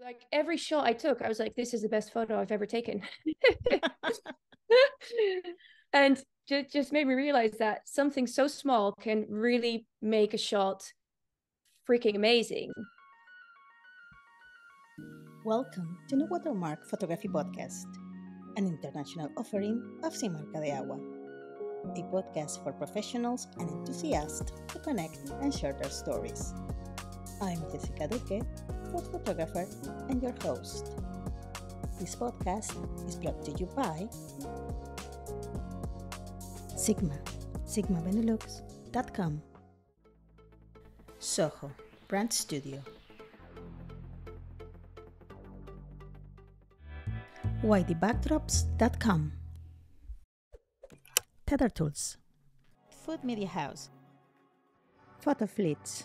like every shot I took, I was like, this is the best photo I've ever taken. and just, just made me realize that something so small can really make a shot freaking amazing. Welcome to No Watermark Photography Podcast, an international offering of Sin Marca de Agua, a podcast for professionals and enthusiasts to connect and share their stories. I'm Yessica Duque, food photographer and your host. This podcast is brought to you by Sigma, sigmabenelux.com, Sojo, Brand Studio, YDBackdrops.com, Tether Tools, Food Media House, Fotoflits.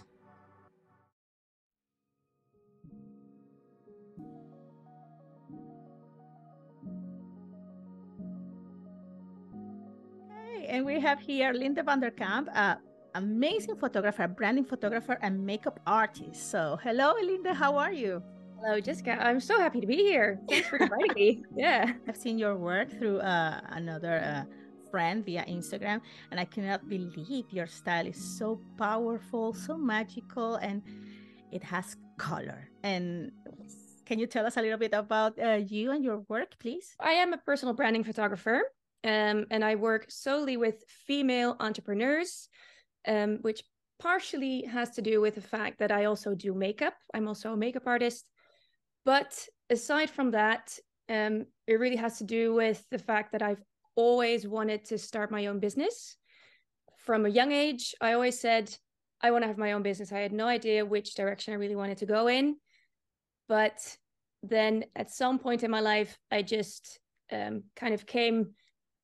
And we have here Linde van der Kamp, an amazing photographer, branding photographer, and makeup artist. So, hello, Linde. How are you? Hello, Yessica. I'm so happy to be here. Thanks for inviting me. Yeah, I've seen your work through uh, another uh, friend via Instagram, and I cannot believe your style is so powerful, so magical, and it has color. And can you tell us a little bit about uh, you and your work, please? I am a personal branding photographer. Um, and I work solely with female entrepreneurs, um, which partially has to do with the fact that I also do makeup. I'm also a makeup artist. But aside from that, um, it really has to do with the fact that I've always wanted to start my own business. From a young age, I always said, I want to have my own business. I had no idea which direction I really wanted to go in. But then at some point in my life, I just um, kind of came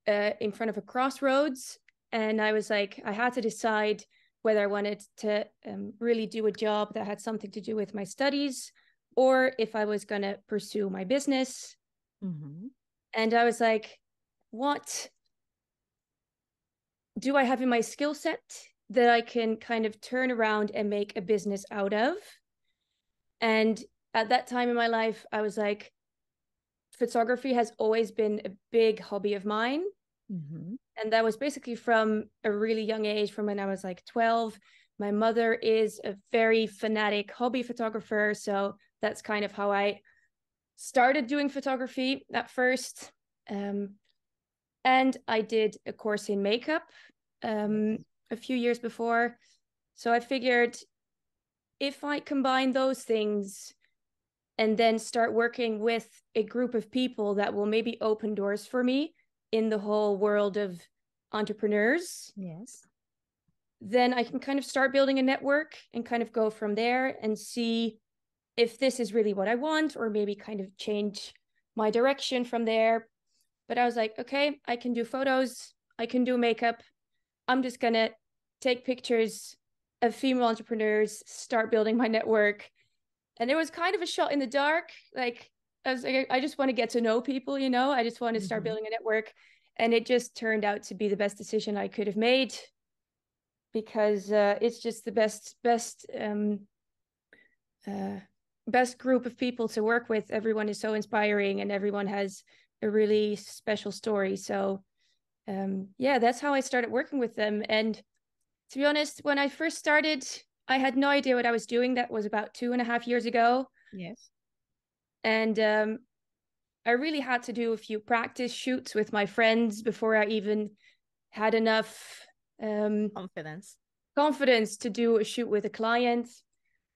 uh, in front of a crossroads. And i was like i had to decide whether i wanted to um, really do a job that had something to do with my studies or if i was going to pursue my business. Mm-hmm. and i was like what do i have in my skill set that i can kind of turn around and make a business out of? And at that time in my life i was like photography has always been a big hobby of mine. Mm-hmm. And that was basically from a really young age, from when I was like 12. My mother is a very fanatic hobby photographer. So that's kind of how I started doing photography at first. Um, and I did a course in makeup um, a few years before. So I figured if I combine those things and then start working with a group of people that will maybe open doors for me in the whole world of entrepreneurs. Yes. Then I can kind of start building a network and kind of go from there and see if this is really what I want, or maybe kind of change my direction from there. But I was like, okay, I can do photos, I can do makeup. I'm just going to take pictures of female entrepreneurs, start building my network, and it was kind of a shot in the dark like I was like, I just want to get to know people, you know. I just want to start mm-hmm. building a network, and it just turned out to be the best decision I could have made because uh, it's just the best, best, um, uh, best group of people to work with. Everyone is so inspiring, and everyone has a really special story. So, um, yeah, that's how I started working with them. And to be honest, when I first started, I had no idea what I was doing. That was about two and a half years ago. Yes. And um, I really had to do a few practice shoots with my friends before I even had enough um, confidence confidence to do a shoot with a client.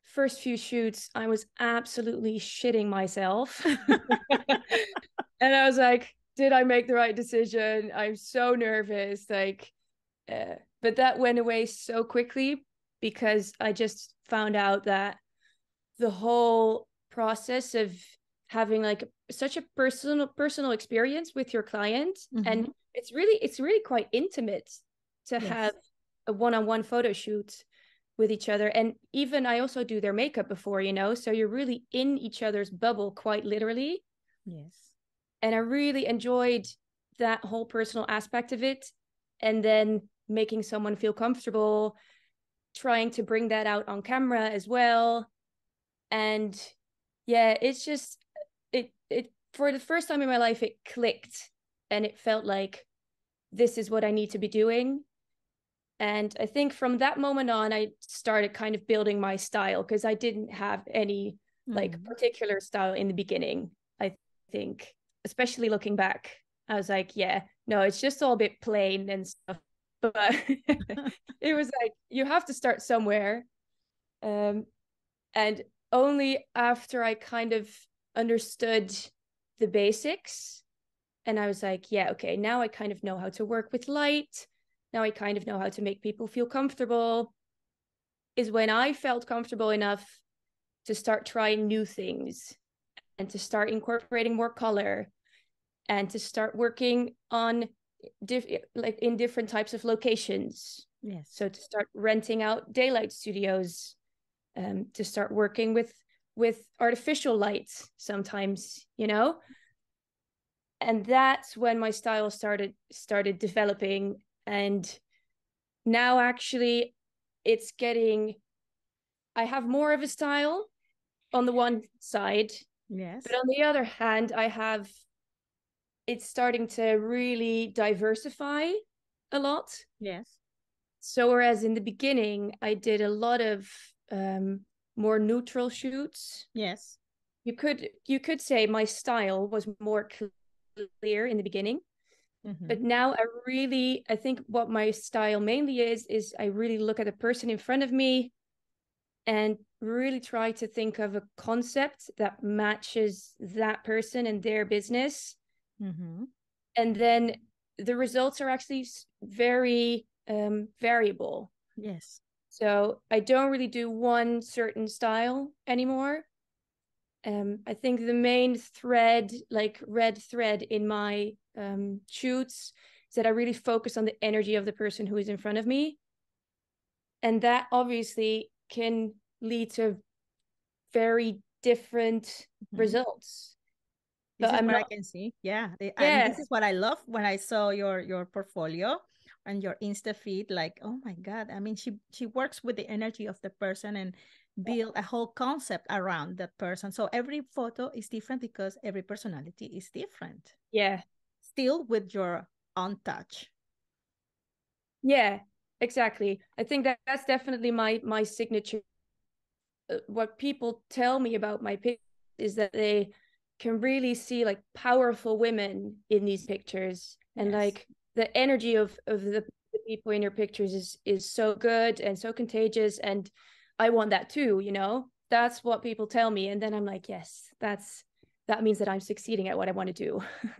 First few shoots, I was absolutely shitting myself. and I was like, did I make the right decision? I'm so nervous. Like, uh, but that went away so quickly because I just found out that the whole process of having like such a personal personal experience with your client mm-hmm. and it's really it's really quite intimate to yes. have a one-on-one photo shoot with each other and even i also do their makeup before you know so you're really in each other's bubble quite literally yes and i really enjoyed that whole personal aspect of it and then making someone feel comfortable trying to bring that out on camera as well. And yeah it's just it it for the first time in my life it clicked and it felt like this is what i need to be doing. And i think from that moment on i started kind of building my style because i didn't have any mm. like particular style in the beginning i think especially looking back. I was like yeah no it's just all a bit plain and stuff. But it was like you have to start somewhere um and only after I kind of understood the basics and I was like, yeah, okay, now I kind of know how to work with light. Now I kind of know how to make people feel comfortable. Is when I felt comfortable enough to start trying new things and to start incorporating more color and to start working on diff- like in different types of locations. Yes. So to start renting out daylight studios um, to start working with with artificial lights sometimes you know and that's when my style started started developing and now actually it's getting i have more of a style on the one side yes but on the other hand i have it's starting to really diversify a lot yes so whereas in the beginning i did a lot of um, more neutral shoots. Yes. You could you could say my style was more clear in the beginning. Mm-hmm. But now I really I think what my style mainly is is I really look at the person in front of me and really try to think of a concept that matches that person and their business. Mm-hmm. And then the results are actually very um, variable. Yes. So I don't really do one certain style anymore. Um, I think the main thread, like red thread in my um, shoots, is that I really focus on the energy of the person who is in front of me. And that obviously can lead to very different mm-hmm. results. This but is I'm what not... I can see. Yeah. And this is what I love when I saw your your portfolio and your insta feed like oh my god i mean she she works with the energy of the person and build a whole concept around that person. So every photo is different because every personality is different. Yeah. Still with your own touch. Yeah exactly. I think that that's definitely my my signature. Uh, what people tell me about my pic is that they can really see like powerful women in these pictures. And yes. like the energy of of the, the people in your pictures is is so good and so contagious. And i want that too you know? That's what people tell me. And then i'm like yes that's that means that i'm succeeding at what i want to do.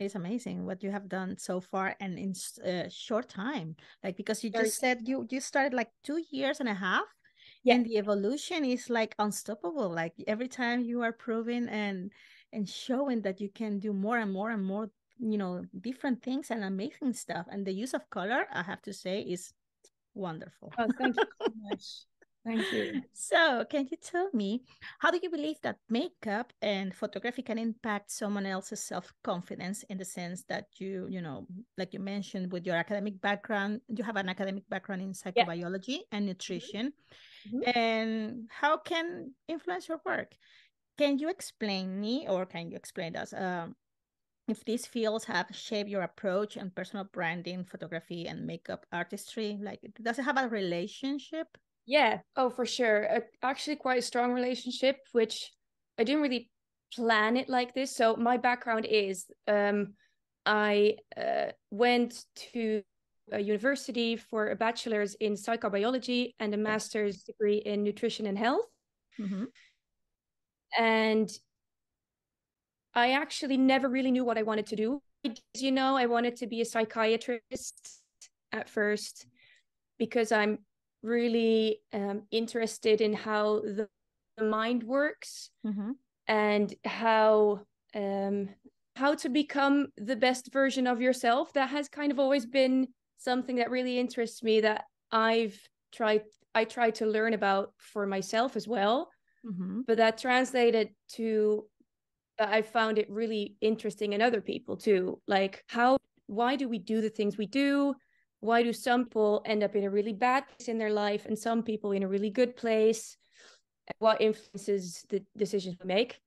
It's amazing what you have done so far and in a uh, short time. Like because you just said you you started like two years and a half yeah. and the evolution is like unstoppable. Like every time you are proving and and showing that you can do more and more and more you know different things and amazing stuff. And the use of color i have to say is wonderful. Oh thank you so much. Thank you. So can you tell me how do you believe that makeup and photography can impact someone else's self-confidence in the sense that you you know like you mentioned with your academic background you have an academic background in psychobiology yeah. and nutrition. Mm-hmm. and how can influence your work can you explain me or can you explain us um, if these fields have shaped your approach and personal branding, photography, and makeup artistry? Like, does it have a relationship? Yeah. Oh, for sure. Uh, actually, quite a strong relationship, which I didn't really plan it like this. So my background is um, I uh, went to a university for a bachelor's in psychobiology and a master's degree in nutrition and health. Mm-hmm. And I actually never really knew what I wanted to do. You know, I wanted to be a psychiatrist at first because I'm really um, interested in how the, the mind works mm-hmm. and how um, how to become the best version of yourself. That has kind of always been something that really interests me. That I've tried I tried to learn about for myself as well. Mm-hmm. But that translated to I found it really interesting in other people too. Like, how, why do we do the things we do? Why do some people end up in a really bad place in their life and some people in a really good place? what influences the decisions we make.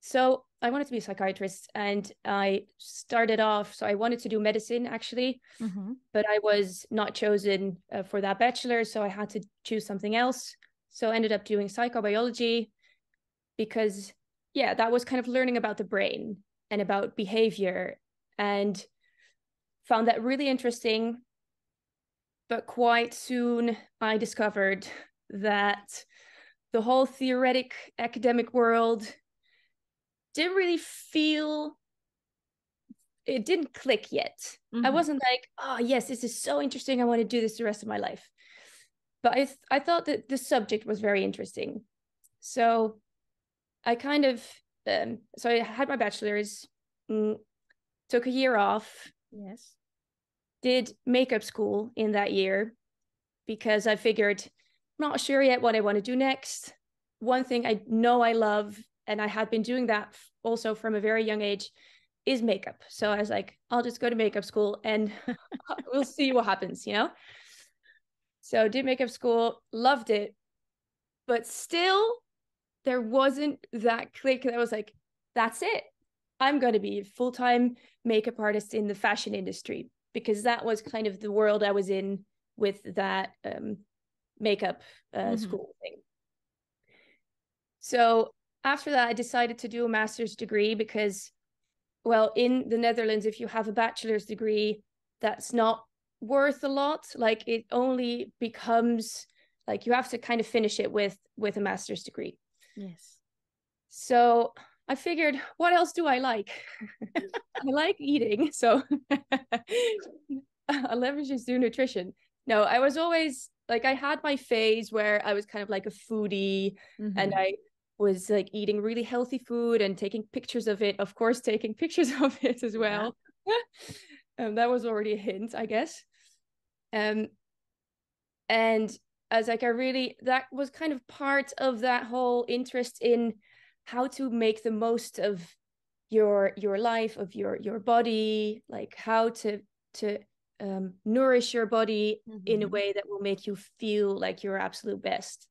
So I wanted to be a psychiatrist and I started off. So I wanted to do medicine actually, mm-hmm. but I was not chosen uh, for that bachelor. So I had to choose something else. So I ended up doing psychobiology because, yeah, that was kind of learning about the brain and about behavior and found that really interesting. But quite soon I discovered that the whole theoretic academic world didn't really feel it didn't click yet. Mm-hmm. I wasn't like, oh yes, this is so interesting. I want to do this the rest of my life. But I th- I thought that the subject was very interesting. So I kind of um, so I had my bachelor's, mm, took a year off. Yes. Did makeup school in that year because I figured I'm not sure yet what I want to do next. One thing I know I love and I had been doing that also from a very young age is makeup. So I was like, I'll just go to makeup school and we'll see what happens, you know? So did makeup school, loved it, but still there wasn't that click that was like, that's it. I'm going to be a full-time makeup artist in the fashion industry because that was kind of the world I was in with that um, makeup uh, mm-hmm. school thing. So after that, I decided to do a master's degree because, well, in the Netherlands, if you have a bachelor's degree, that's not worth a lot. Like it only becomes like you have to kind of finish it with with a master's degree. Yes. So I figured, what else do I like? I like eating, so let me just do nutrition. No, I was always like I had my phase where I was kind of like a foodie, mm-hmm. and I was like eating really healthy food and taking pictures of it of course taking pictures of it as well yeah. Um, that was already a hint i guess um and as like i really that was kind of part of that whole interest in how to make the most of your your life of your your body like how to to um, nourish your body mm-hmm. in a mm-hmm. way that will make you feel like your absolute best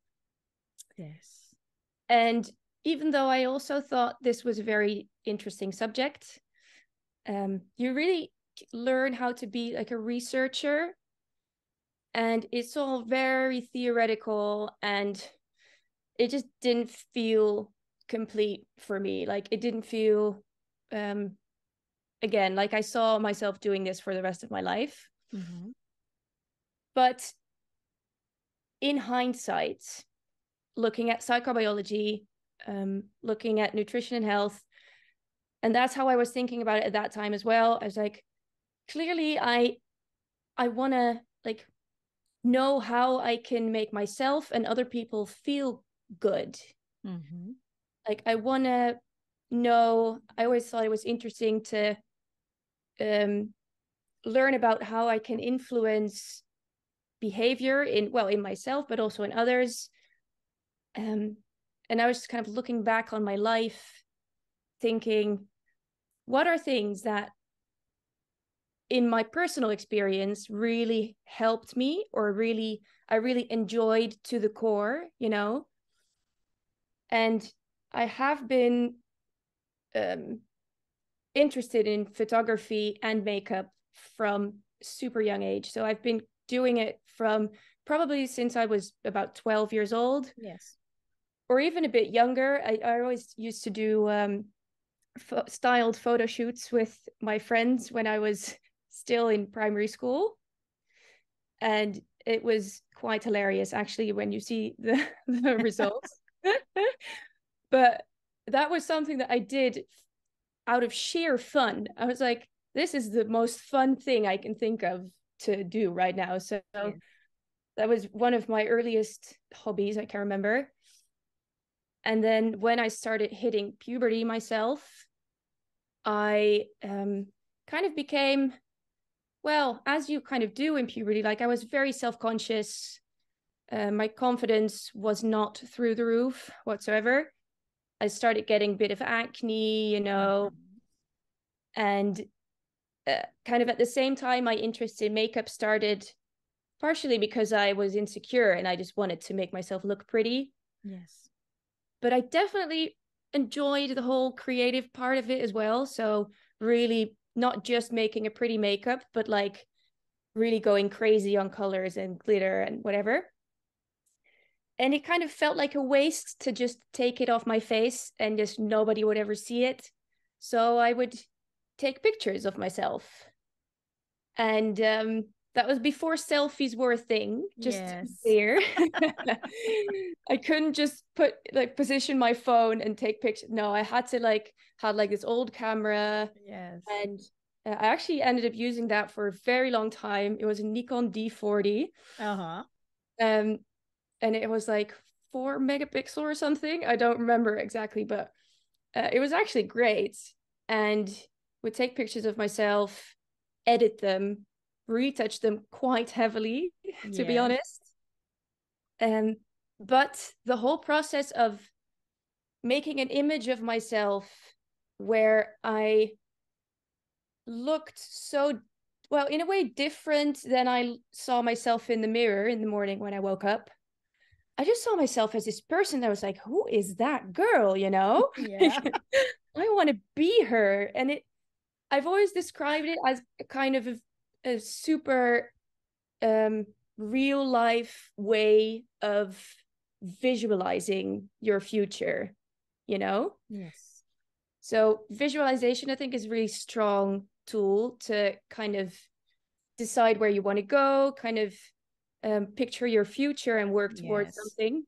yes and even though I also thought this was a very interesting subject, um, you really learn how to be like a researcher. And it's all very theoretical and it just didn't feel complete for me. Like it didn't feel um again like I saw myself doing this for the rest of my life. Mm-hmm. But in hindsight, looking at psychobiology, um, looking at nutrition and health. And that's how I was thinking about it at that time as well. I was like, clearly I I wanna like know how I can make myself and other people feel good. Mm-hmm. Like I wanna know, I always thought it was interesting to um learn about how I can influence behavior in well in myself but also in others um, and I was just kind of looking back on my life, thinking, what are things that in my personal experience really helped me or really I really enjoyed to the core, you know? And I have been um, interested in photography and makeup from super young age. So I've been doing it from probably since I was about 12 years old. Yes or even a bit younger. I, I always used to do um, styled photo shoots with my friends when I was still in primary school. And it was quite hilarious actually when you see the, the results. but that was something that I did out of sheer fun. I was like, this is the most fun thing I can think of to do right now. So yeah. that was one of my earliest hobbies I can remember. And then when I started hitting puberty myself, I um, kind of became, well, as you kind of do in puberty, like I was very self conscious. Uh, my confidence was not through the roof whatsoever. I started getting a bit of acne, you know, and uh, kind of at the same time, my interest in makeup started partially because I was insecure and I just wanted to make myself look pretty. Yes. But I definitely enjoyed the whole creative part of it as well. So really not just making a pretty makeup, but like really going crazy on colors and glitter and whatever. And it kind of felt like a waste to just take it off my face and just nobody would ever see it. So I would take pictures of myself. And um, that was before selfies were a thing, just yes. clear. I couldn't just put like position my phone and take pictures. No, I had to like had like this old camera. Yes. And uh, I actually ended up using that for a very long time. It was a Nikon D40. Uh-huh. Um, and it was like four megapixel or something. I don't remember exactly, but uh, it was actually great. And would take pictures of myself, edit them, retouch them quite heavily, to yes. be honest. And but the whole process of making an image of myself where I looked so well in a way different than I saw myself in the mirror in the morning when I woke up. I just saw myself as this person that was like, who is that girl? You know? Yeah. I want to be her. And it I've always described it as kind of a, super um real life way of visualizing your future, you know? Yes. So visualization, I think, is a really strong tool to kind of decide where you want to go, kind of um, picture your future and work towards yes. something.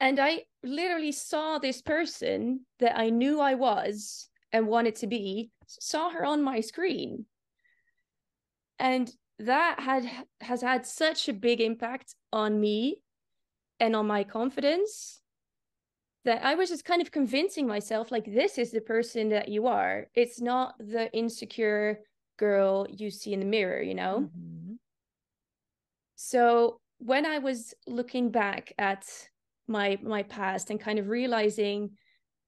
And I literally saw this person that I knew I was and wanted to be, saw her on my screen. And that had has had such a big impact on me and on my confidence that I was just kind of convincing myself like this is the person that you are. It's not the insecure girl you see in the mirror, you know? Mm-hmm. So when I was looking back at my my past and kind of realizing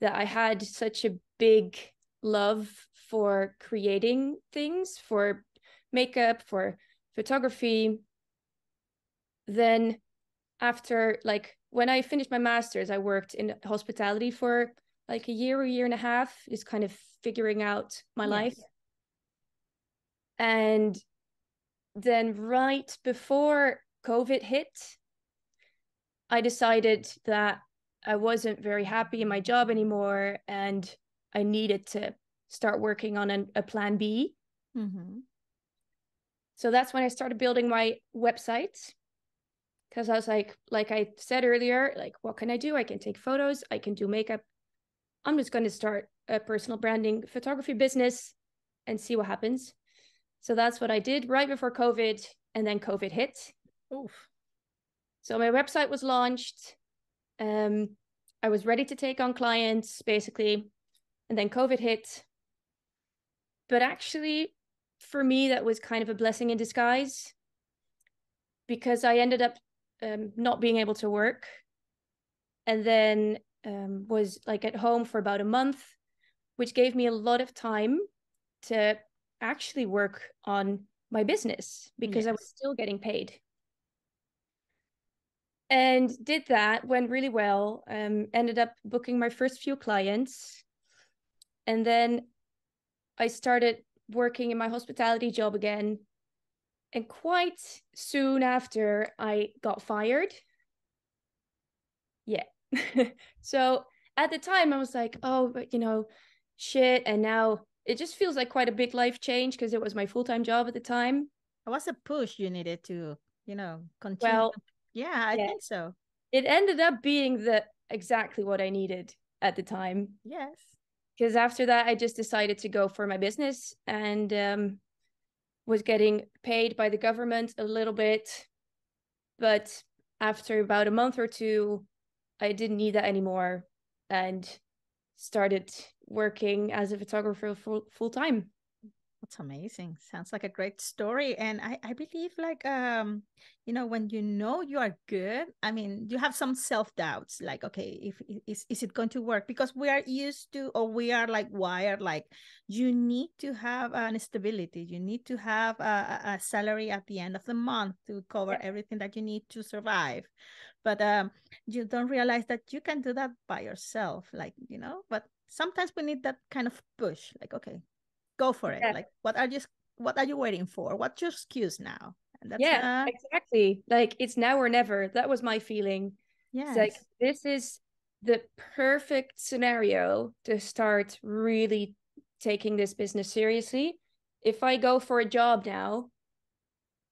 that I had such a big love for creating things, for makeup, for photography, then after like when I finished my master's, I worked in hospitality for like a year or year and a half, just kind of figuring out my yes. life. And then right before COVID hit, I decided that I wasn't very happy in my job anymore and I needed to start working on an, a plan B. Mm-hmm. So that's when I started building my website because I was like, like I said earlier, like, what can I do? I can take photos, I can do makeup. I'm just going to start a personal branding photography business and see what happens. So that's what I did right before COVID, and then COVID hit. Oof. So my website was launched. Um, I was ready to take on clients basically, and then COVID hit. But actually, for me, that was kind of a blessing in disguise because I ended up um, not being able to work and then um, was like at home for about a month which gave me a lot of time to actually work on my business because yes. i was still getting paid and did that went really well um, ended up booking my first few clients and then i started working in my hospitality job again and quite soon after, I got fired. Yeah. so at the time, I was like, oh, but you know, shit. And now it just feels like quite a big life change because it was my full time job at the time. It was a push you needed to, you know, continue. Well, yeah, I yeah. think so. It ended up being the exactly what I needed at the time. Yes. Because after that, I just decided to go for my business and um, was getting paid by the government a little bit. But after about a month or two, I didn't need that anymore and started working as a photographer full, full time. That's amazing. Sounds like a great story. And I, I believe like um, you know, when you know you are good, I mean, you have some self-doubts, like, okay, if is, is it going to work? Because we are used to or we are like wired, like you need to have an stability, you need to have a, a salary at the end of the month to cover yeah. everything that you need to survive. but um, you don't realize that you can do that by yourself, like you know. But sometimes we need that kind of push, like okay, go for it. Yeah. Like what are you what are you waiting for? What's your excuse now? yeah, exactly. Like it's now or never. That was my feeling. Yeah, like this is the perfect scenario to start really taking this business seriously. If I go for a job now,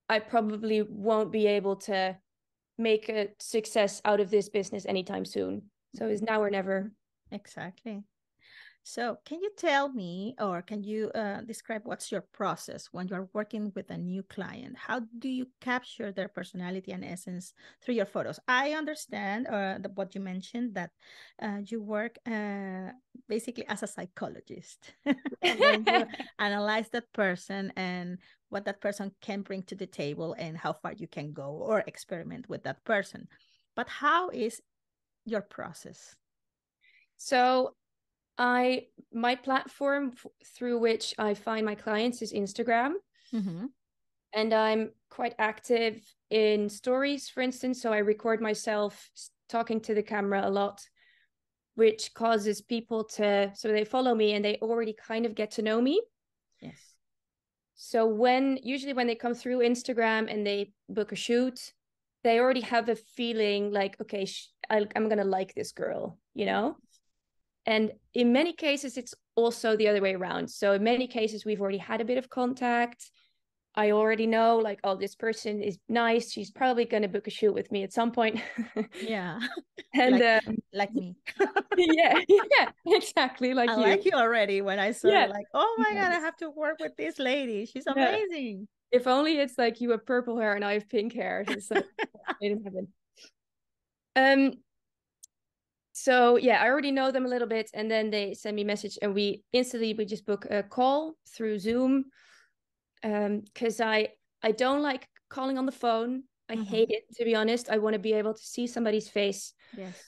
I probably won't be able to make a success out of this business anytime soon. So it's mm-hmm. now or never. Exactly. So, can you tell me, or can you uh, describe what's your process when you're working with a new client? How do you capture their personality and essence through your photos? I understand uh, the, what you mentioned that uh, you work uh, basically as a psychologist, and you analyze that person and what that person can bring to the table and how far you can go or experiment with that person. But how is your process? So I my platform f- through which I find my clients is Instagram. Mm-hmm. And I'm quite active in stories, for instance. So I record myself talking to the camera a lot, which causes people to so they follow me and they already kind of get to know me. Yes. So when usually when they come through Instagram and they book a shoot, they already have a feeling like, okay, sh- I, I'm gonna like this girl, you know. And in many cases, it's also the other way around. So in many cases, we've already had a bit of contact. I already know, like, oh, this person is nice. She's probably going to book a shoot with me at some point. yeah. and like, um, like me. yeah, yeah, exactly. Like I you. like you already when I saw yeah. like, oh my yes. god, I have to work with this lady. She's amazing. Yeah. If only it's like you have purple hair and I have pink hair. It's like in heaven. Um, so yeah i already know them a little bit and then they send me a message and we instantly we just book a call through zoom um because i i don't like calling on the phone. I mm-hmm. hate it to be honest. I want to be able to see somebody's face. Yes.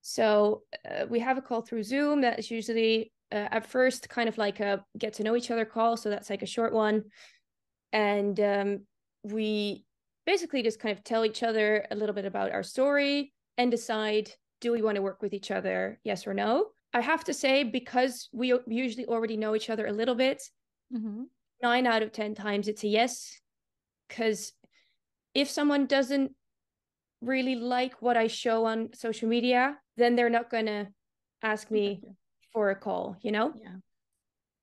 So uh, we have a call through zoom that's usually uh, at first kind of like a get to know each other call so that's like a short one. And um we basically just kind of tell each other a little bit about our story and decide do we want to work with each other? Yes or no? I have to say, because we usually already know each other a little bit, mm-hmm. nine out of 10 times it's a yes. Because if someone doesn't really like what I show on social media, then they're not going to ask me for a call, you know? Yeah.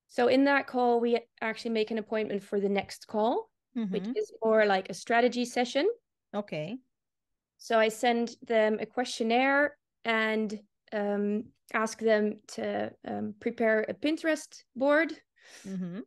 So in that call, we actually make an appointment for the next call, mm-hmm. which is more like a strategy session. Okay. So I send them a questionnaire and um, ask them to um, prepare a Pinterest board mm-hmm.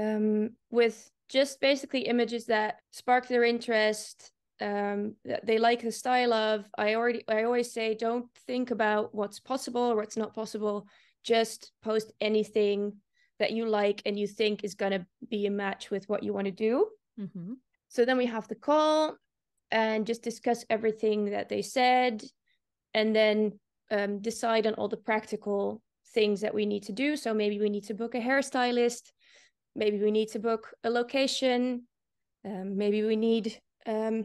um, with just basically images that spark their interest um, that they like the style of. I already I always say don't think about what's possible or what's not possible. Just post anything that you like and you think is gonna be a match with what you want to do. Mm-hmm. So then we have the call and just discuss everything that they said and then um, decide on all the practical things that we need to do. So maybe we need to book a hairstylist, maybe we need to book a location, um, maybe we need um,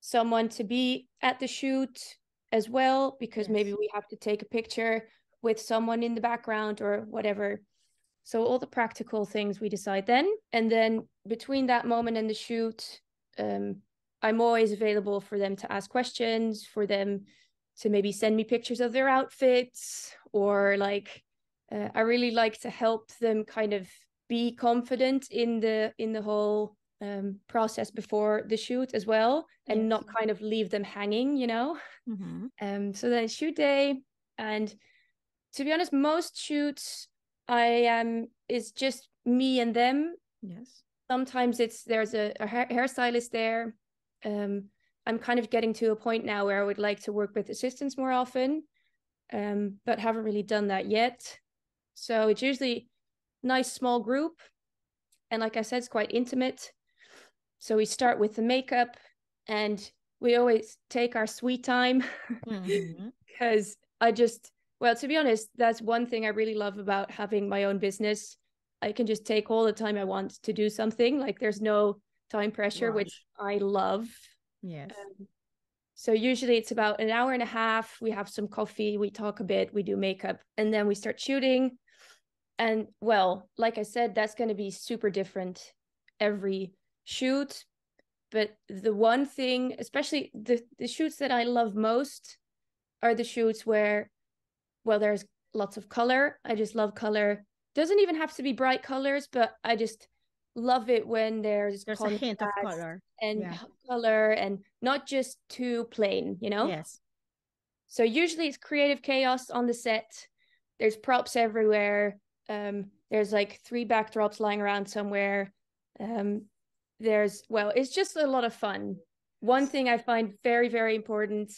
someone to be at the shoot as well, because yes. maybe we have to take a picture with someone in the background or whatever. So all the practical things we decide then, and then between that moment and the shoot, um, I'm always available for them to ask questions, for them to maybe send me pictures of their outfits or like uh, I really like to help them kind of be confident in the in the whole um, process before the shoot as well and yes. not kind of leave them hanging you know mm-hmm. um so then shoot day and to be honest most shoots i am is just me and them yes sometimes it's there's a, a hairstylist there um I'm kind of getting to a point now where I would like to work with assistants more often, um, but haven't really done that yet. So it's usually nice small group, and like I said, it's quite intimate. So we start with the makeup, and we always take our sweet time because mm-hmm. I just well, to be honest, that's one thing I really love about having my own business. I can just take all the time I want to do something. Like there's no time pressure, which I love Yes. Um, So usually it's about an hour and a half. We have some coffee, we talk a bit, we do makeup, and then we start shooting. And well, like I said, that's going to be super different every shoot. But the one thing, especially the, the shoots that I love most, are the shoots where, well, there's lots of color. I just love color. Doesn't even have to be bright colors, but I just love it when there's there's a hint of color and yeah. color and not just too plain, you know? Yes. So usually it's creative chaos on the set. There's props everywhere. Um, there's like three backdrops lying around somewhere. Um, there's well, it's just a lot of fun. One thing I find very, very important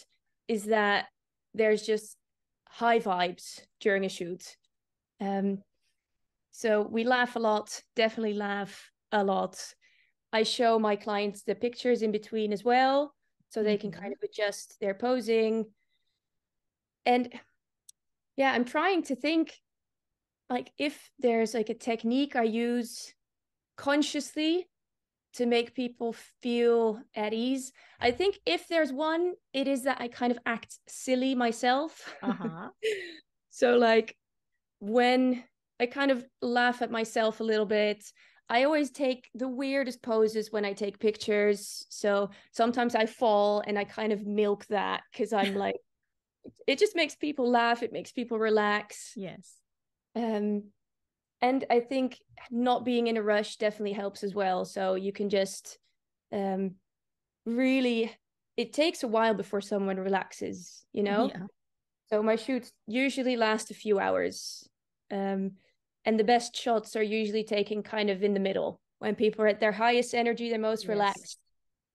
is that there's just high vibes during a shoot. Um, so we laugh a lot, definitely laugh a lot. I show my clients the pictures in between as well, so they mm-hmm. can kind of adjust their posing. And yeah, I'm trying to think like if there's like a technique I use consciously to make people feel at ease. I think if there's one, it is that I kind of act silly myself. Uh-huh. so like when I kind of laugh at myself a little bit. I always take the weirdest poses when I take pictures. So sometimes I fall and I kind of milk that because I'm like, it just makes people laugh. It makes people relax. Yes. Um, and I think not being in a rush definitely helps as well. So you can just um really it takes a while before someone relaxes, you know? Yeah. So my shoots usually last a few hours. Um and the best shots are usually taken kind of in the middle when people are at their highest energy, they're most yes. relaxed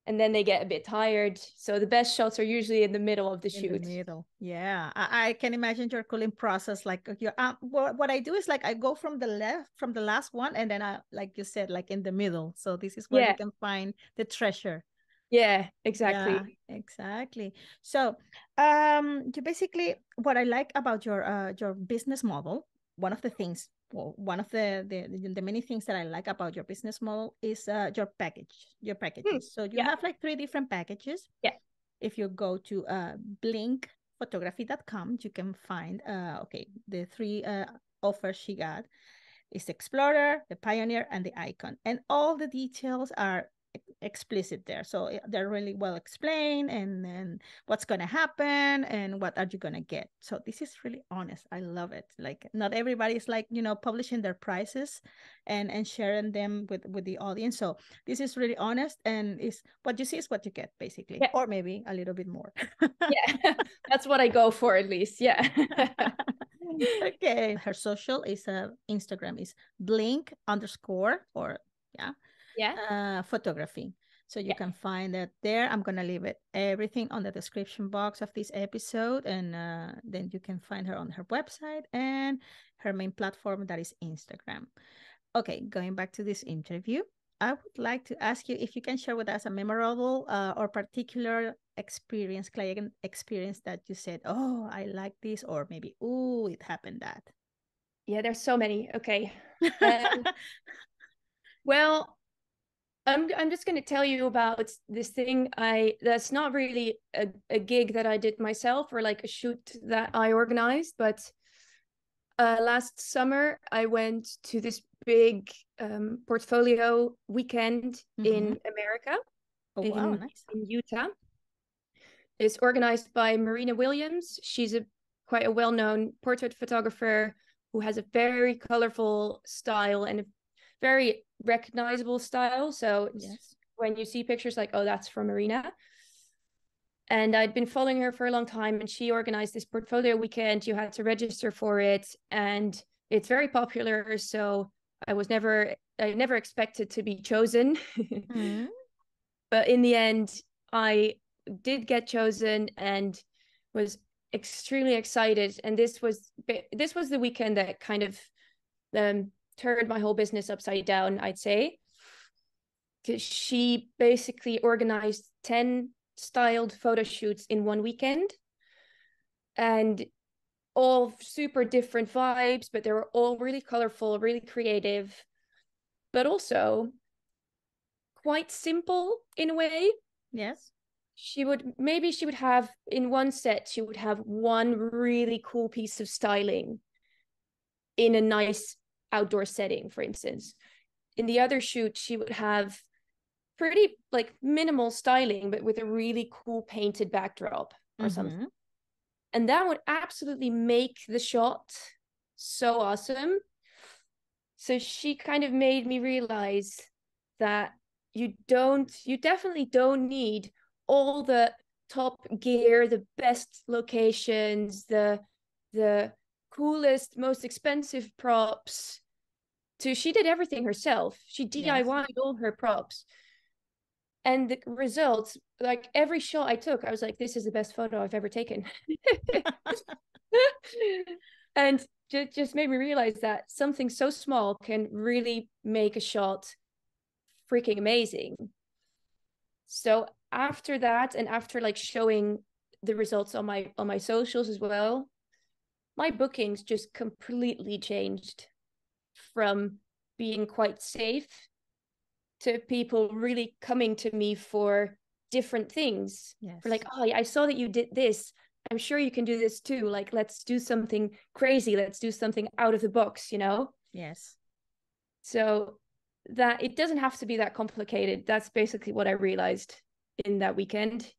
and then they get a bit tired. So the best shots are usually in the middle of the in shoot. The middle, yeah. I, I, can imagine your culling process. Like you, um, what, what I do is like I go from the left, from the last one, and then I, like you said, like in the middle. So this is where yeah. you can find the treasure. Yeah, exactly. Yeah, exactly. So, um, you basically what I like about your uh your business model. One of the things well, one of the, the the many things that I like about your business model is uh, your package, your packages. Mm, so you yeah. have like three different packages. Yeah. If you go to uh, blinckphotography.com, you can find uh, okay the three uh, offers she got is Explorer, the Pioneer, and the Icon, and all the details are explicit there. So eh, they're really well explained and then what's going to happen and what are you going to get. So this is really honest. I love it. Like not everybody is like you know publishing their prices and and sharing them with with the audience. So this is really honest and is what you see is what you get basically. Yeah. or maybe a little bit more. Yeah. That's what i go for at least. Yeah. Okay. Her social is uh instagram is blinck underscore or yeah yeah. uh, photography. So you yeah. can find that there. I'm gonna leave it everything on the description box of this episode and uh, then you can find her on her website and her main platform that is instagram. Okay going back to this interview i would like to ask you if you can share with us a memorable uh, or particular experience client experience that you said oh i like this or maybe oh it happened that. Yeah there's so many. Okay. Um, well I'm I'm just going to tell you about this thing I that's not really a, a gig that I did myself or like a shoot that I organized, but uh, last summer I went to this big um, portfolio weekend mm-hmm. in America. Oh in, wow, nice. In Utah. It's organized by Marina Williams. She's a quite a well-known portrait photographer who has a very colorful style and a very recognizable style. So yes. when you see pictures like, oh, that's from Marina. And I'd been following her for a long time, and she organized this portfolio weekend. You had to register for it, and it's very popular. So I was never, I never expected to be chosen. Mm-hmm. but in the end, I did get chosen and was extremely excited. And this was this was the weekend that kind of um, turned my whole business upside down, I'd say. Because she basically organized 10 styled photo shoots in one weekend and all super different vibes, but they were all really colorful, really creative, but also quite simple in a way. Yes. she would maybe she would have in one set she would have one really cool piece of styling in a nice outdoor setting for instance. In the other shoot she would have pretty like minimal styling but with a really cool painted backdrop or mm-hmm. something and that would absolutely make the shot so awesome. So she kind of made me realize that you don't you definitely don't need all the top gear the best locations the the coolest most expensive props to she did everything herself. She DIY'd yes. all her props. And the results like every shot I took I was like this is the best photo I've ever taken. And just just made me realize that something so small can really make a shot freaking amazing. So after that and after like showing the results on my on my socials as well my bookings just completely changed from being quite safe to people really coming to me for different things. Yes. for like oh i saw that you did this. I'm sure you can do this too. Like let's do something crazy. Let's do something out of the box you know? Yes. So that it doesn't have to be that complicated. That's basically what i realized in that weekend.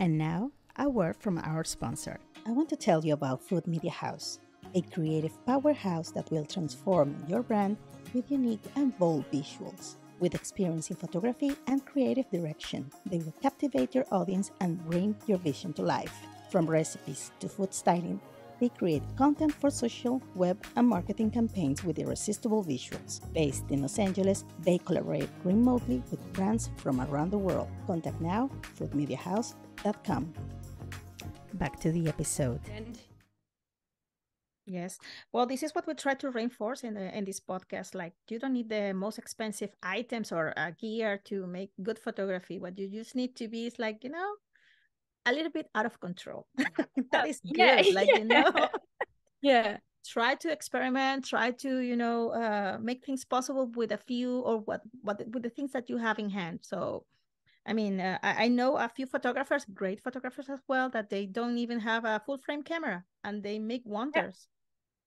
And now, a word from our sponsor. I want to tell you about Food Media House, a creative powerhouse that will transform your brand with unique and bold visuals. With experience in photography and creative direction, they will captivate your audience and bring your vision to life. From recipes to food styling, they create content for social, web, and marketing campaigns with irresistible visuals. Based in Los Angeles, they collaborate remotely with brands from around the world. Contact now, foodmediahouse.com. Back to the episode. And Yes. Well, this is what we try to reinforce in the in this podcast. Like, you don't need the most expensive items or uh, gear to make good photography. What you just need to be is like, you know, a little bit out of control. that is good. Yeah, like, yeah. you know, yeah. Try to experiment, try to, you know, uh, make things possible with a few or what, what, with the things that you have in hand. So, I mean, uh, I, I know a few photographers, great photographers as well, that they don't even have a full frame camera and they make wonders.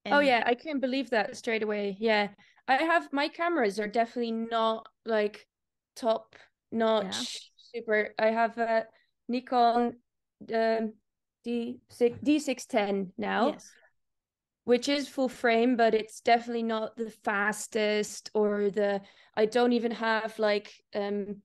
Yeah. Oh, and... Oh yeah, I can't believe that straight away. Yeah, I have my cameras are definitely not like top notch, yeah. super. I have a Nikon um, D six D six ten now, yes. which is full frame, but it's definitely not the fastest or the. I don't even have like um,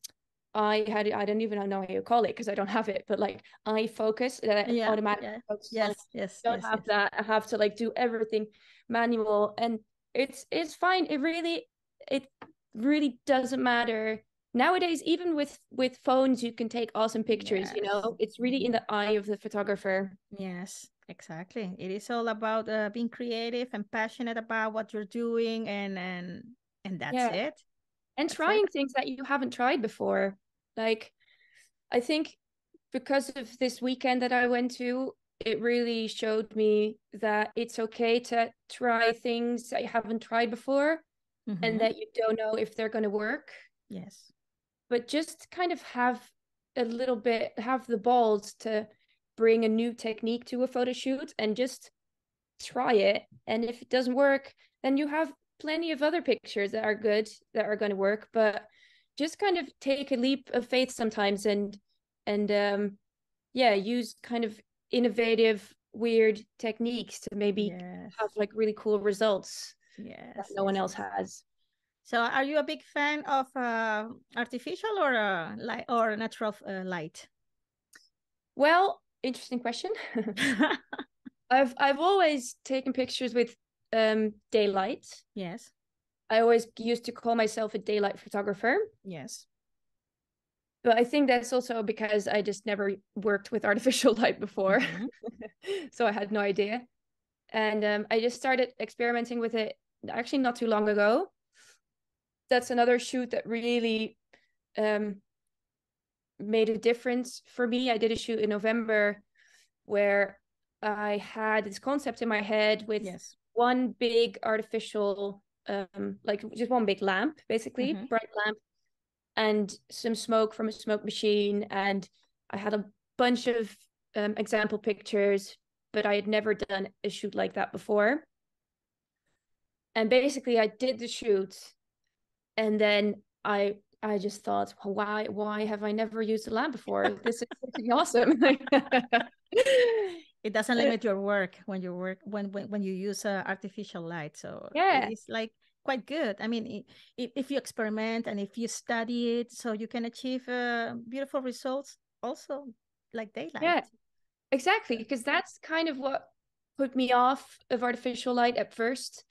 I had I don't even know how you call it because I don't have it, but like I focus that yeah, automatic. Yeah. Focus, yes, yes. Don't yes, have yes. that. I have to like do everything manual, and it's it's fine. It really it really doesn't matter nowadays even with with phones you can take awesome pictures yes. you know it's really in the eye of the photographer yes exactly it is all about uh, being creative and passionate about what you're doing and and and that's yeah. it and trying things that you haven't tried before like i think because of this weekend that i went to it really showed me that it's okay to try things that you haven't tried before mm-hmm. and that you don't know if they're going to work. Yes. But just kind of have a little bit have the balls to bring a new technique to a photo shoot and just try it. And if it doesn't work then you have plenty of other pictures that are good that are going to work. But just kind of take a leap of faith sometimes and and um yeah use kind of innovative weird techniques to maybe yes. have like really cool results yes that no one else has so, are you a big fan of uh, artificial or uh, light or natural uh, light? Well, interesting question. I've I've always taken pictures with um, daylight. Yes. I always used to call myself a daylight photographer. Yes. But I think that's also because I just never worked with artificial light before. Mm-hmm. so I had no idea. And um, I just started experimenting with it actually not too long ago that's another shoot that really um, made a difference for me. I did a shoot in November where I had this concept in my head with yes. one big artificial, um, like just one big lamp, basically, mm-hmm. bright lamp, and some smoke from a smoke machine. And I had a bunch of um, example pictures, but I had never done a shoot like that before. And basically, I did the shoot, and then I I just thought, well, why why have I never used a lamp before? This is awesome. it doesn't limit your work when you work when when, when you use uh, artificial light. So yeah, it's like quite good. I mean, if, if you experiment and if you study it, so you can achieve uh, beautiful results also like daylight. Yeah, exactly. Because that's kind of what put me off of artificial light at first.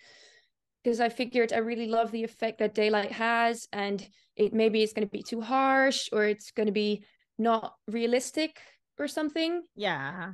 Because I figured I really love the effect that daylight has, and it maybe it's going to be too harsh or it's going to be not realistic or something. Yeah.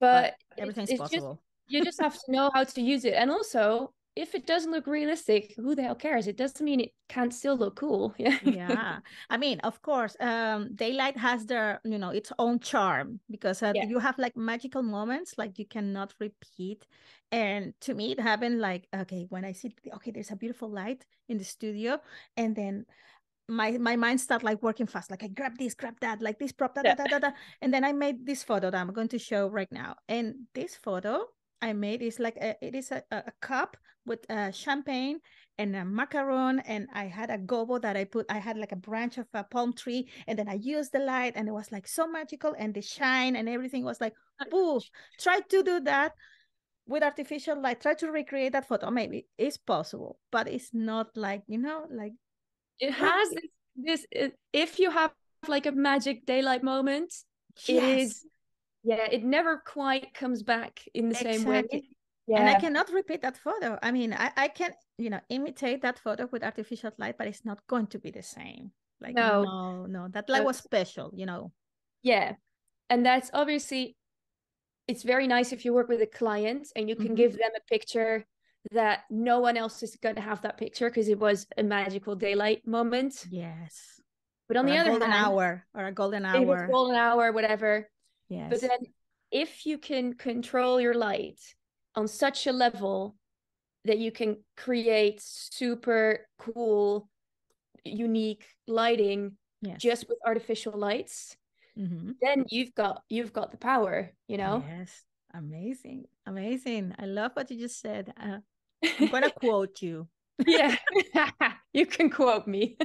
But, but everything's it's, it's possible. Just, you just have to know how to use it. And also, if it doesn't look realistic, who the hell cares? It doesn't mean it can't still look cool. Yeah. yeah. I mean, of course, um, daylight has their, you know, its own charm because uh, yeah. you have like magical moments like you cannot repeat. And to me, it happened like, okay, when I see, okay, there's a beautiful light in the studio, and then my my mind start like working fast like i grab this grab that like this prop da, yeah. da, da, da, da. and then i made this photo that i'm going to show right now and this photo I made is like a, it is a, a cup with uh, champagne and a macaron and I had a gobo that I put I had like a branch of a palm tree and then I used the light and it was like so magical and the shine and everything was like boo try to do that with artificial light try to recreate that photo maybe it's possible but it's not like you know like it has this, this if you have like a magic daylight moment yes. it is yeah it never quite comes back in the exactly. same way yeah. and i cannot repeat that photo i mean I, I can you know imitate that photo with artificial light but it's not going to be the same like no no no that light was special you know yeah and that's obviously it's very nice if you work with a client and you can mm-hmm. give them a picture that no one else is going to have that picture because it was a magical daylight moment yes but on or the other golden hand, hour or a golden hour golden hour whatever Yes. But then if you can control your light on such a level that you can create super cool, unique lighting yes. just with artificial lights, mm-hmm. then you've got you've got the power, you know? Yes. Amazing. Amazing. I love what you just said. Uh, I'm gonna quote you. Yeah. You can quote me.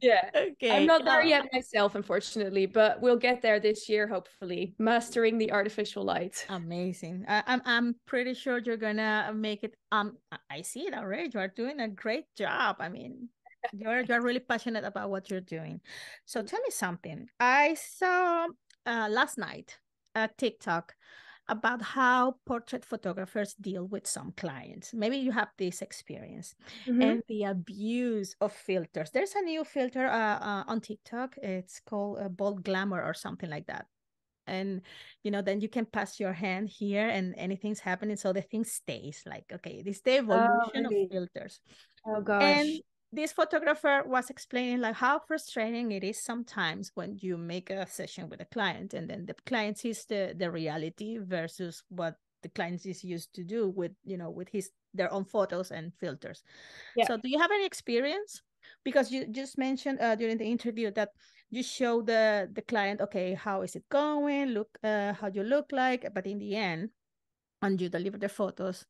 Yeah. Okay i'm not there yet myself unfortunately but we'll get there this year hopefully. Mastering the artificial light. Amazing. I, I'm, I'm pretty sure you're gonna make it um i see it already. You're doing a great job. I mean you're you're really passionate about what you're doing. So tell me something. I saw uh, last night a tiktok about how portrait photographers deal with some clients. Maybe you have this experience mm-hmm. and the abuse of filters. There's a new filter uh, uh, on TikTok. It's called uh, Bold Glamour or something like that. And you know, then you can pass your hand here, and anything's happening, so the thing stays. Like, okay, this is the evolution oh, really? of filters. Oh gosh. And this photographer was explaining like how frustrating it is sometimes when you make a session with a client and then the client sees the the reality versus what the client is used to do with you know with his their own photos and filters. Yeah. so do you have any experience? Because you just mentioned uh, during the interview that you show the the client okay how is it going? Look uh, how you look like but in the end when you deliver the photos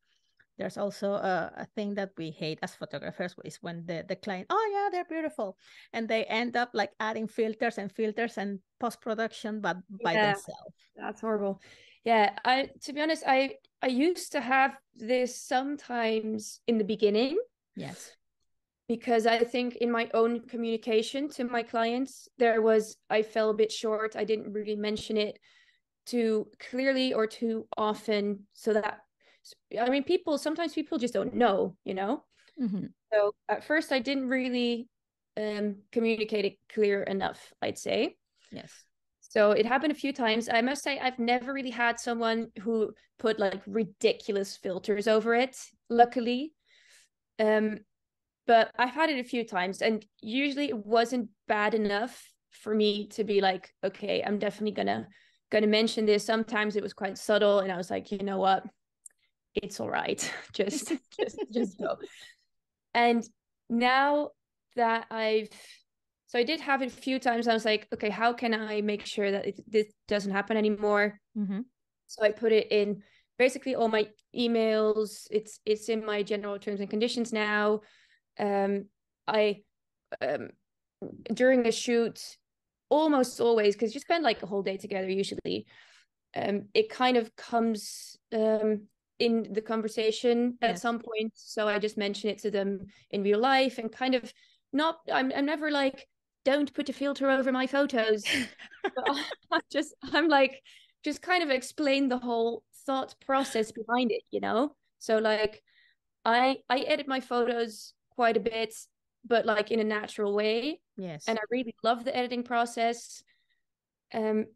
there's also a, a, thing that we hate as photographers is when the, the client oh yeah they're beautiful and they end up like adding filters and filters and post-production but by yeah, themselves. that's horrible. Yeah i to be honest i i used to have this sometimes in the beginning yes. because i think in my own communication to my clients there was i fell a bit short. I didn't really mention it too clearly or too often so that I mean, people sometimes people just don't know, you know. Mm-hmm. So at first, I didn't really um, communicate it clear enough. I'd say. Yes. So it happened a few times. I must say, I've never really had someone who put like ridiculous filters over it. Luckily, um, but I've had it a few times, and usually it wasn't bad enough for me to be like, okay, I'm definitely gonna gonna mention this. Sometimes it was quite subtle, and I was like, you know what, it's all right just just just go and now that i've So I did have it a few times. I was like, okay, how can I make sure that it, this doesn't happen anymore? Mm-hmm. So I put it in basically all my emails. It's it's in my general terms and conditions now. Um, I um, during a shoot, almost always because you spend like a whole day together usually. Um, it kind of comes um in the conversation at some point. So I just mention it to them in real life and kind of not. I'm I'm never like don't put a filter over my photos. I'm just I'm like just kind of explain the whole thought process behind it, you know? So like I I edit my photos quite a bit, but like in a natural way. Yes. And I really love the editing process. Um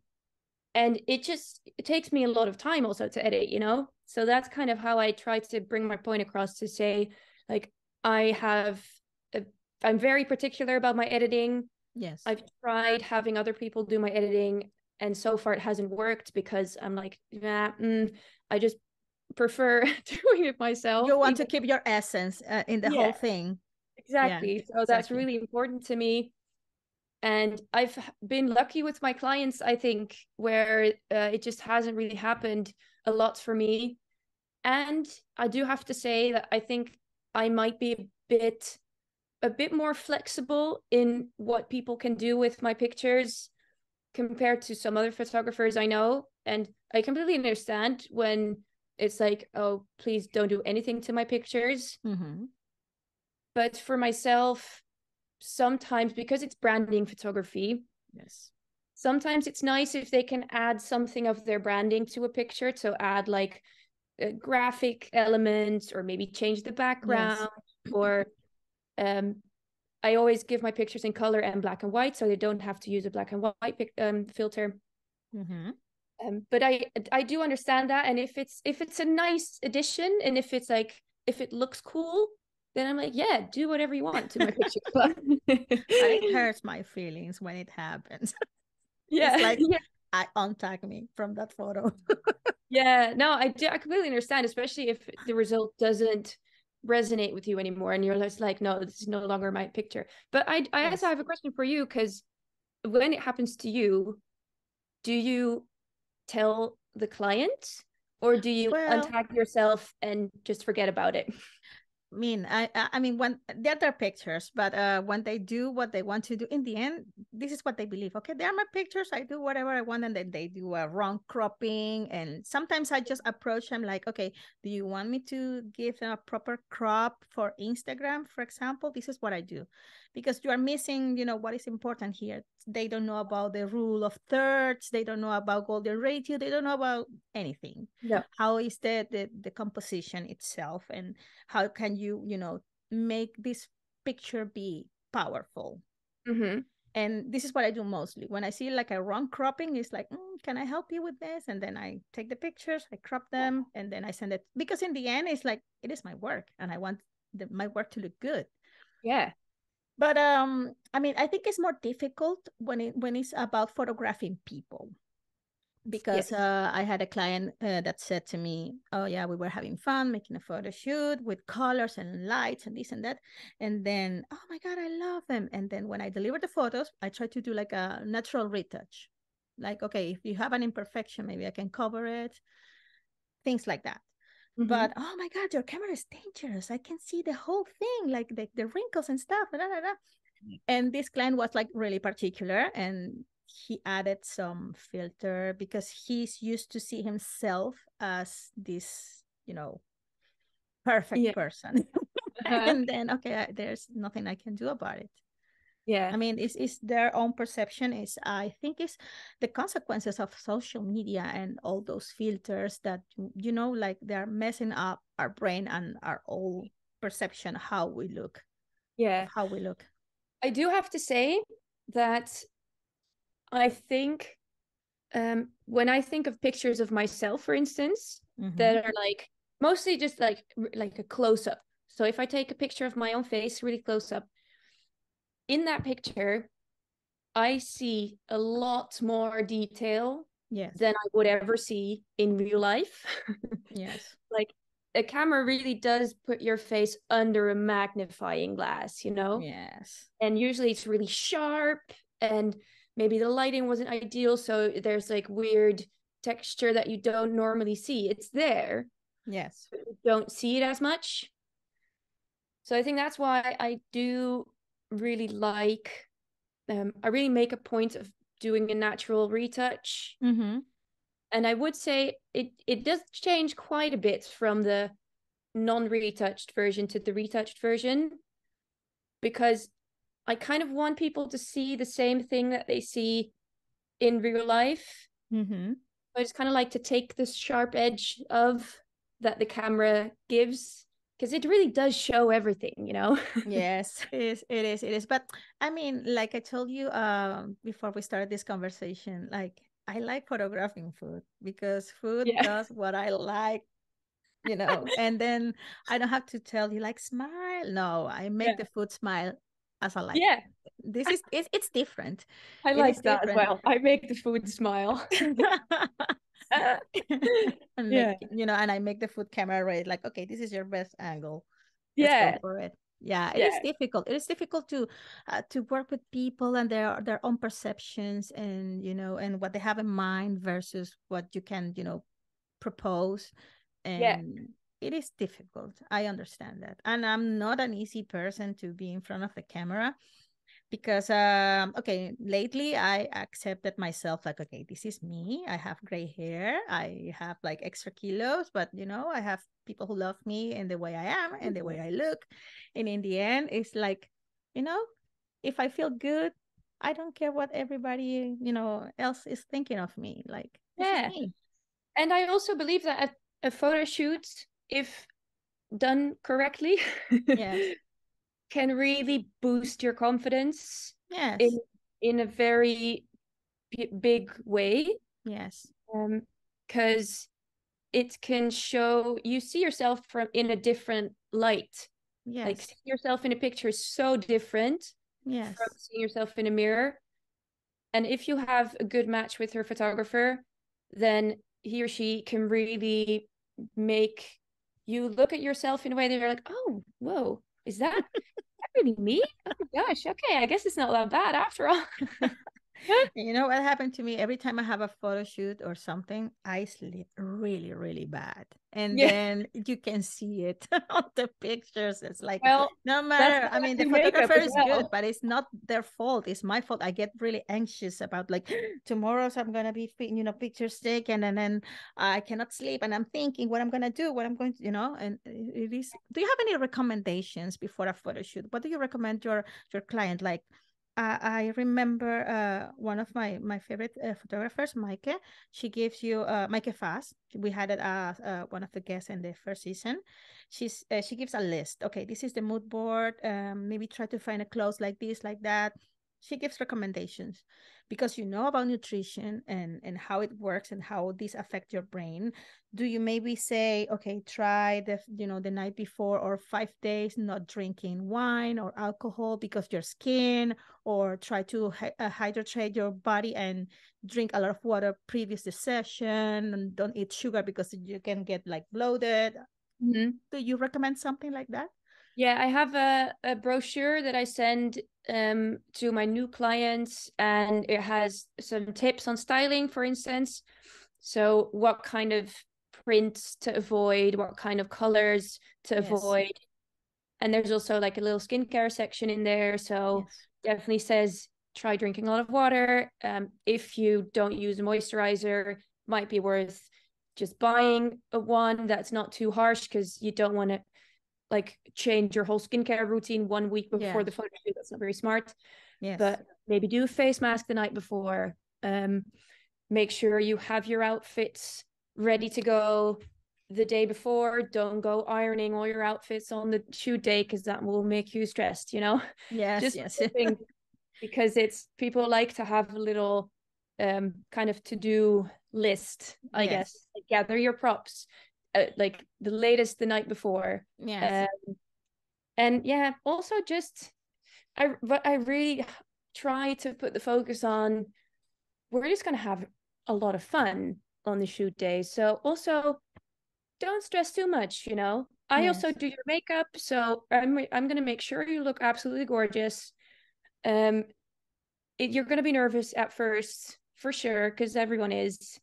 and it just it takes me a lot of time also to edit, you know? So that's kind of how I try to bring my point across to say like I have a, I'm very particular about my editing. yes. I've tried having other people do my editing, and so far it hasn't worked because I'm like, nah, mm, I just prefer doing it myself. you want to keep your essence uh, in the Yeah. whole thing. exactly. so that's really important to me. And I've been lucky with my clients, I think, where uh, it just hasn't really happened a lot for me. And I do have to say that I think I might be a bit a bit more flexible in what people can do with my pictures compared to some other photographers I know. And I completely understand when it's like, oh, please don't do anything to my pictures. Mm-hmm. But for myself, sometimes because it's branding photography, Yes. Sometimes it's nice if they can add something of their branding to a picture. So add like graphic elements or maybe change the background or um I always give my pictures in color and black and white so they don't have to use a black and white pic- um, filter. Mm-hmm. Um, but I I do understand that and if it's if it's a nice addition and if it's like if it looks cool then I'm like yeah do whatever you want to my picture. But it hurts my feelings when it happens. yeah. like- yeah. I untag me from that photo. Yeah, no, I do. I completely understand, especially if the result doesn't resonate with you anymore, and you're just like, no, this is no longer my picture. But I, I Yes. also have a question for you because when it happens to you, do you tell the client or do you Well- untag yourself and just forget about it? Mean, I I mean when they're their pictures, but uh when they do what they want to do, in the end, this is what they believe. Okay, they are my pictures. I do whatever I want, and then they do a wrong cropping. And sometimes I just approach them like, okay, do you want me to give them a proper crop for Instagram, for example? This is what I do, because you are missing, you know, what is important here. They don't know about the rule of thirds. They don't know about golden ratio. They don't know about anything No. how is the, the the composition itself and how can you you know make this picture be powerful Mm-hmm. and this is what i do mostly when i see like a wrong cropping it's like "Mm, can i help you with this and then i take the pictures i crop them and then i send it because in the end it's like it is my work and i want the, my work to look good Yeah. But um i mean i think it's more difficult when it when it's about photographing people. Because Yes. uh, i had a client uh, that said to me oh yeah we were having fun making a photo shoot with colors and lights and this and that. And then oh my god i love them. And then when i deliver the photos i try to do like a natural retouch. Like okay if you have an imperfection maybe i can cover it. Things like that Mhm. but oh my god your camera is dangerous i can see the whole thing like the, the wrinkles and stuff da, da, da. and this client was like really particular and he added some filter because he's used to see himself as this you know perfect Yeah. person Uh-huh. and then okay there's nothing i can do about it yeah. I mean, it's, it's their own perception. Is I think it's the consequences of social media and all those filters that you know, like they're messing up our brain and our whole perception how we look, yeah. how we look. I do have to say that I think um, when I think of pictures of myself, for instance, Mhm. that are like mostly just like like a close up. So if I take a picture of my own face really close up, in that picture, I see a lot more detail yes, than I would ever see in real life. yes, Like a camera really does put your face under a magnifying glass, you know? Yes. And usually it's really sharp and maybe the lighting wasn't ideal. So there's like weird texture that you don't normally see. It's there. Yes. you don't see it as much. So I think that's why I do really like um I really make a point of doing a natural retouch. Mm-hmm. And I would say it it does change quite a bit from the non-retouched version to the retouched version because I kind of want people to see the same thing that they see in real life. Mm-hmm. I just kind of like to take this sharp edge of that the camera gives because it really does show everything, you know. yes, it is. It is. It is. But I mean, like I told you um, before we started this conversation, like I like photographing food because food Yeah. does what I like, you know. and then I don't have to tell you like smile. No, I make Yeah. the food smile as I like. yeah, This is it's, it's different. I It like that as well. I make the food smile. and Yeah. make, you know, and I make the food camera right, Like, okay, this is your best angle. Let's yeah, for it. Yeah, it is Yeah. difficult. It is difficult to uh, to work with people and their their own perceptions and you know and what they have in mind versus what you can you know propose. And Yeah. it is difficult. I understand that, and I'm not an easy person to be in front of the camera because um okay lately i accepted myself like okay this is me i have gray hair i have like extra kilos but you know i have people who love me and the way i am and the way i look and in the end it's like you know if i feel good i don't care what everybody you know else is thinking of me like Yeah. me and I also believe that a, a photo shoot, if done correctly, yes can really boost your confidence yes in in a very b- big way. yes Um, because it can show you see yourself from in a different light. yes Like seeing yourself in a picture is so different yes from seeing yourself in a mirror. And if you have a good match with your photographer, then he or she can really make you look at yourself in a way that you're like, oh, whoa, is that, that really me? Oh my gosh, okay, I guess it's not that bad after all. You know what happened to me every time I have a photo shoot or something, I sleep really, really bad. And Yeah. then you can see it on the pictures. It's like well, no matter. I mean, the I do makeup photographer is good, but it's not their fault. It's my fault. I get really anxious about like tomorrow's I'm gonna be you know pictures taken, and then I cannot sleep, and I'm thinking what I'm gonna do, what I'm going to you know. And it it is. Do you have any recommendations before a photo shoot? What do you recommend your your client like? I remember uh, one of my my favorite uh, photographers, Maike. She gives you uh, Maike Fast. We had it as uh, one of the guests in the first season. She's uh, she gives a list. Okay, this is the mood board. Um, maybe try to find a clothes like this, like that. She gives recommendations because you know about nutrition and and how it works and how these affect your brain. Do you maybe say, okay, try the you know the night before or five days not drinking wine or alcohol because your skin or try to uh, hydrate your body and drink a lot of water previous to session and don't eat sugar because you can get like bloated Mhm. do you recommend something like that Yeah, I have a, a brochure that I send um, to my new clients, and it has some tips on styling, for instance. So, what kind of prints to avoid, what kind of colors to Yes. avoid. And there's also like a little skincare section in there. So, definitely says try drinking a lot of water. Um, if you don't use a moisturizer, might be worth just buying a one that's not too harsh because you don't want to like change your whole skincare routine one week before Yeah. the photo shoot. That's not very smart. yes But maybe do a face mask the night before. Um, make sure you have your outfits ready to go the day before. Don't go ironing all your outfits on the shoot day because that will make you stressed. You know yes just yes because it's people like to have a little um kind of to do list i Yes. guess like gather your props uh, like the latest the night before Yeah. um, and yeah also just i but i really try to put the focus on we're just going to have a lot of fun on the shoot day so also don't stress too much, you know. I Yes. also do your makeup, so I'm I'm gonna make sure you look absolutely gorgeous. Um, it, you're gonna be nervous at first, for sure, because everyone is.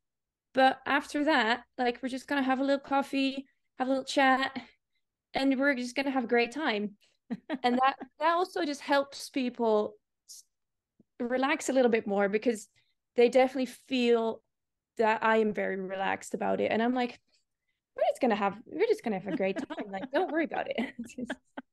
But after that, like we're just gonna have a little coffee, have a little chat, and we're just gonna have a great time. and that that also just helps people relax a little bit more because they definitely feel that I am very relaxed about it. And I'm like, we're just gonna have we're just gonna have a great time. Like, don't worry about it.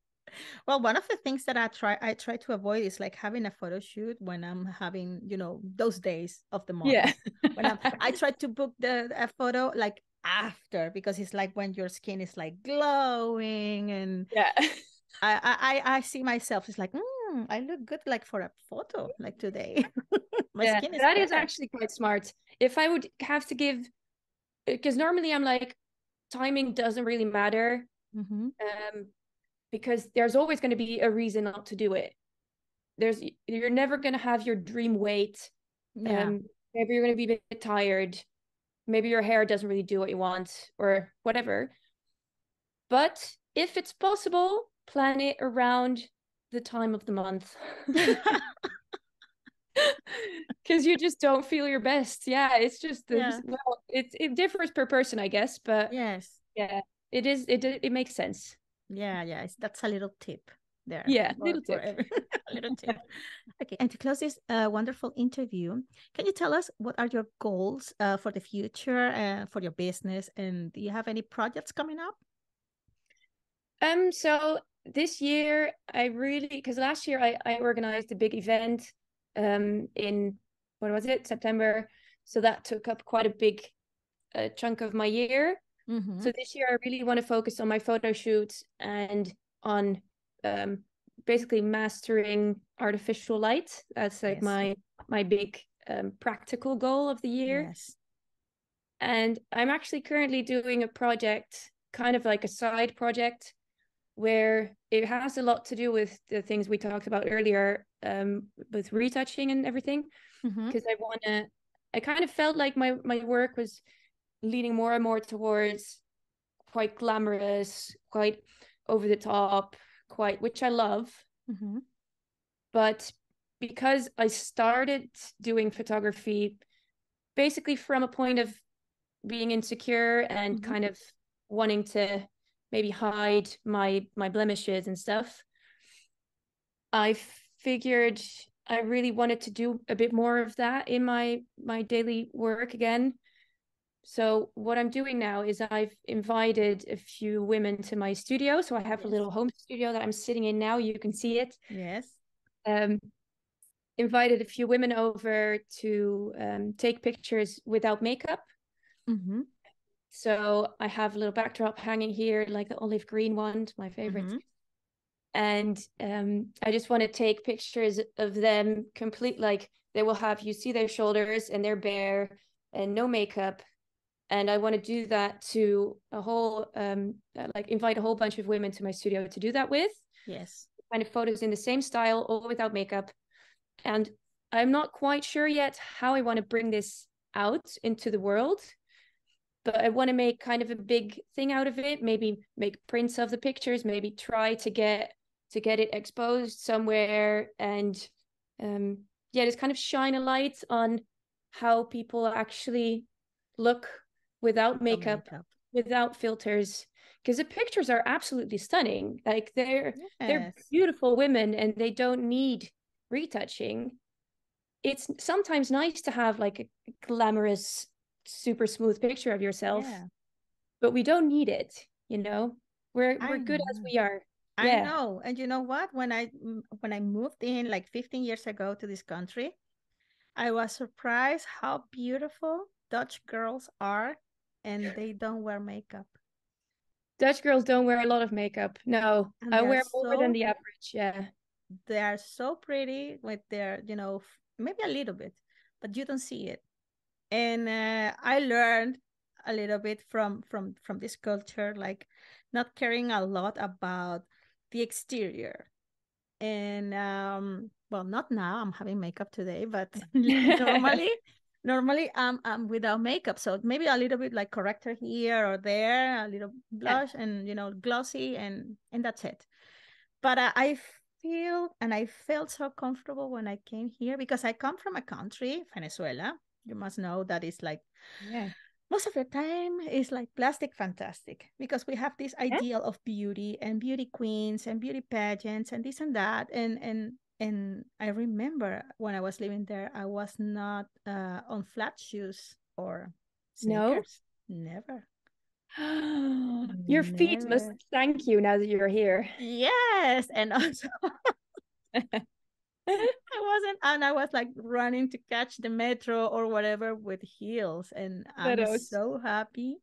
Well, one of the things that I try I try to avoid is like having a photo shoot when I'm having, you know, those days of the month. yeah. When I'm, I try to book the a photo like after because it's like when your skin is like glowing and yeah. I I I- see myself it's like mm, I look good like for a photo like today. My yeah, skin is that is actually quite smart. If I would have to give because normally I'm like timing doesn't really matter. Mhm. um, because there's always going to be a reason not to do it. There's you're never going to have your dream weight. Yeah. Um, maybe you're going to be a bit tired. Maybe your hair doesn't really do what you want, or whatever. But if it's possible, plan it around the time of the month. Because you just don't feel your best. Yeah, it's just the, Yeah. well, it it differs per person, I guess. But yes. yeah, it is. It it makes sense. Yeah, yeah. That's a little tip there. Yeah, for- little tip. every- little tip. Okay, and to close this uh, wonderful interview, can you tell us what are your goals uh, for the future, uh, for your business, and do you have any projects coming up? Um, so this year I really because last year I, I organized a big event um in what was it, September. So that took up quite a big uh, chunk of my year. Mhm. So this year I really want to focus on my photo shoots and on um basically mastering artificial light. That's like Yes. my my big um practical goal of the year Yes. and I'm actually currently doing a project, kind of like a side project, where it has a lot to do with the things we talked about earlier, um, with retouching and everything. Because I want to, I kind of felt like my my work was leaning more and more towards quite glamorous, quite over the top, quite which I love, Mhm. but because I started doing photography basically from a point of being insecure and Mhm. kind of wanting to maybe hide my my blemishes and stuff I figured I really wanted to do a bit more of that in my my daily work again so what I'm doing now is I've invited a few women to my studio so I have a little home studio that I'm sitting in now you can see it Yes. um, invited a few women over to um, take pictures without makeup. Mhm. So I have a little backdrop hanging here, like the olive green one, my favorite. Mhm. And um, I just want to take pictures of them complete, like they will have you see their shoulders and they're bare and no makeup. And I want to do that to a whole, um, uh, like invite a whole bunch of women to my studio to do that with. Yes. kind of photos in the same style, all without makeup. And I'm not quite sure yet how I want to bring this out into the world, but I want to make kind of a big thing out of it. Maybe make prints of the pictures. Maybe try to get to get it exposed somewhere, and um, yeah, just kind of shine a light on how people actually look without No makeup, without filters. Because the pictures are absolutely stunning. Like they're they're beautiful women and they don't need retouching it's sometimes nice to have like a glamorous super smooth picture of yourself Yeah. but we don't need it you know we're we're good as we are I Yeah. know. And you know what? When i mm, when I moved in like 15 years ago to this country, I was surprised how beautiful Dutch girls are and they don't wear makeup. dutch girls don't wear a lot of makeup no And i wear more than the average yeah They are so pretty with their, you know, maybe a little bit, but you don't see it. And uh, I learned a little bit from from from this culture, like not caring a lot about the exterior. And um, well, not now. I'm having makeup today, but normally, normally I'm I'm without makeup, so maybe a little bit like corrector here or there, a little blush yeah. and you know glossy, and and that's it. But uh, I feel and I felt so comfortable when I came here because I come from a country, Venezuela. You must know that it's like yeah most of the time is like plastic fantastic because we have this ideal yeah. of beauty and beauty queens and beauty pageants and this and that and and and I remember when I was living there, I was not uh, on flat shoes or sneakers. No, never. Your never. feet must thank you now that you're here. Yes, and also I wasn't, and I was like running to catch the metro or whatever with heels, and I'm was... so happy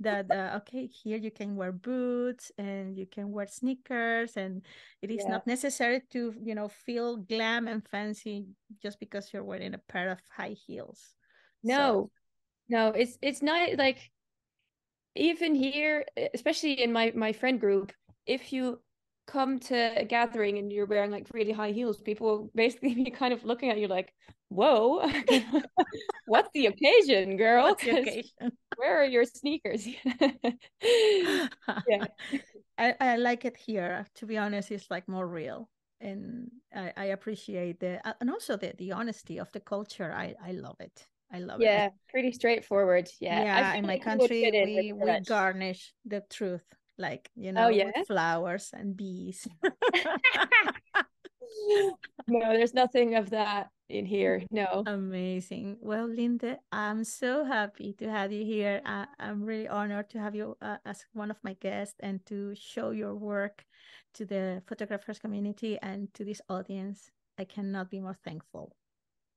that uh, okay here you can wear boots and you can wear sneakers and it is yeah. not necessary to you know feel glam and fancy just because you're wearing a pair of high heels no so... no it's it's not like even here especially in my my friend group if you come to a gathering and you're wearing like really high heels, people will basically be kind of looking at you like, whoa, what's the occasion, girl? The occasion? Where are your sneakers? yeah. I, I like it here. To be honest, it's like more real. And I, I appreciate the and also the, the honesty of the culture. I, I love it. I love yeah, it. Yeah, pretty straightforward. Yeah. Yeah, in my country we, we garnish the truth like you oh, know oh, yeah? flowers and bees. No there's nothing of that in here no. Amazing. Well linde i'm so happy to have you here. I, am really honored to have you uh, as one of my guests and to show your work to the photographers community and to this audience. I cannot be more thankful.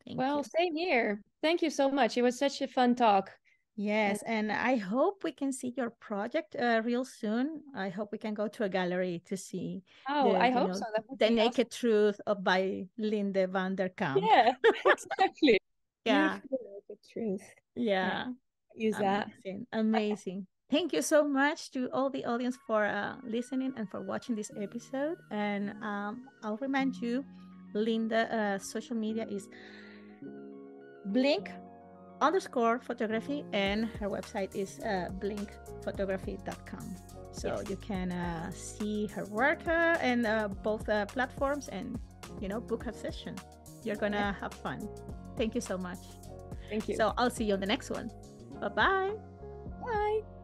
Thank well you. same here. Thank you so much. It was such a fun talk Yes, and I hope we can see your project uh, real soon. I hope we can go to a gallery to see. Oh, the, I hope know, so. the Naked awesome. Truth of by Linde van der Kamp. Yeah, exactly. yeah. Naked Truth. Yeah. Use Amazing. that. Amazing. Thank you so much to all the audience for uh, listening and for watching this episode. And um, I'll remind you, Linde, uh, social media is Blinck underscore photography and her website is uh, blinckphotography.com so yes. you can uh, see her work uh, and uh, both uh, platforms and you know book a session. You're gonna have fun. Thank you so much. Thank you. So i'll see you on the next one. Bye bye